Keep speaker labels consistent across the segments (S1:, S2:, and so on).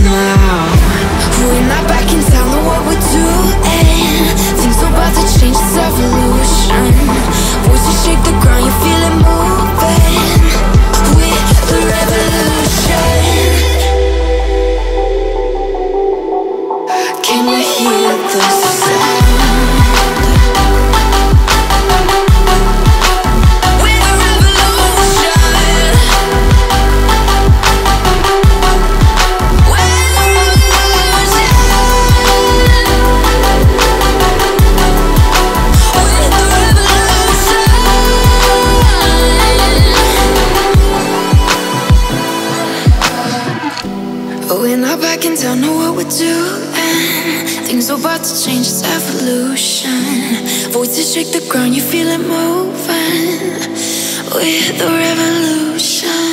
S1: Now. We're not back in town, about to change, it's evolution. Voices shake the ground, you feel it moving. We're the revolution.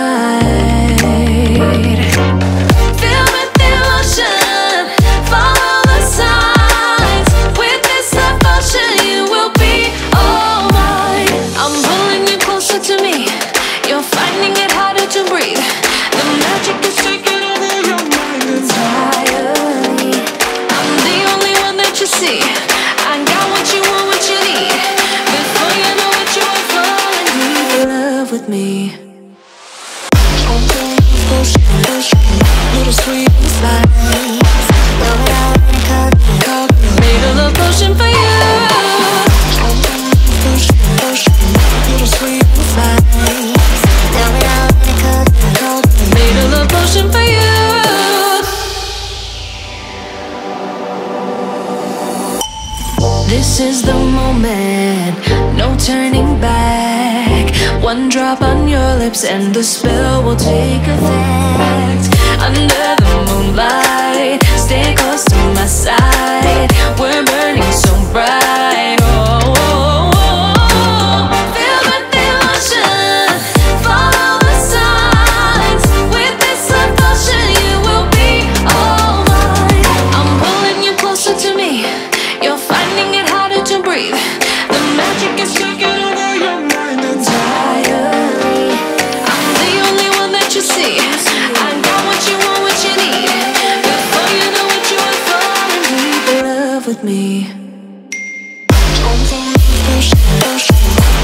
S2: The spell will take effect.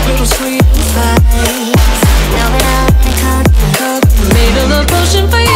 S2: Little sweet vibes Now that I'm in cold Made of potion fight.